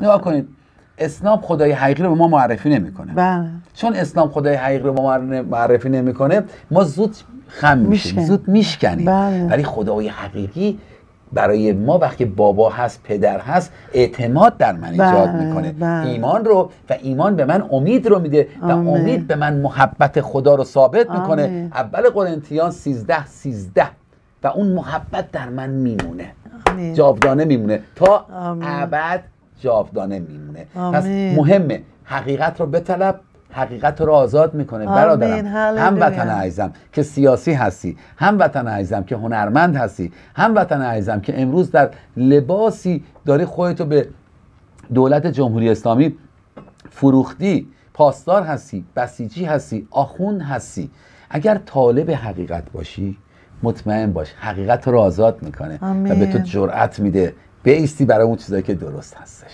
نگاه کنید اسلام خدای حقیقی رو به ما معرفی نمی‌کنه بله چون اسلام خدای حقیقی رو به ما معرفی نمی‌کنه ما زود خم میشیم میشکنیم. زود میشکنیم بله. ولی خدای حقیقی برای ما وقتی بابا هست پدر هست اعتماد در من ایجاد بله، می‌کنه بله. ایمان رو و ایمان به من امید رو میده و. امید به من محبت خدا رو ثابت می‌کنه آمین. اول قرنتیان 13 13 و اون محبت در من میمونه آمین. جاودانه میمونه تا. ابد جاودانه میمونه پس آمین. مهمه حقیقت رو بطلب حقیقت رو آزاد می‌کنه آمین. برادرم. هم وطن عزیزم که سیاسی هستی هم وطن عزیزم که هنرمند هستی هم وطن عزیزم که امروز در لباسی داری خودتو به دولت جمهوری اسلامی فروختی پاسدار هستی بسیجی هستی آخوند هستی اگر طالب حقیقت باشی مطمئن باش حقیقت رو آزاد می‌کنه و به تو آمین. جرأت میده بیستی برای اون چیزایی که درست هستش.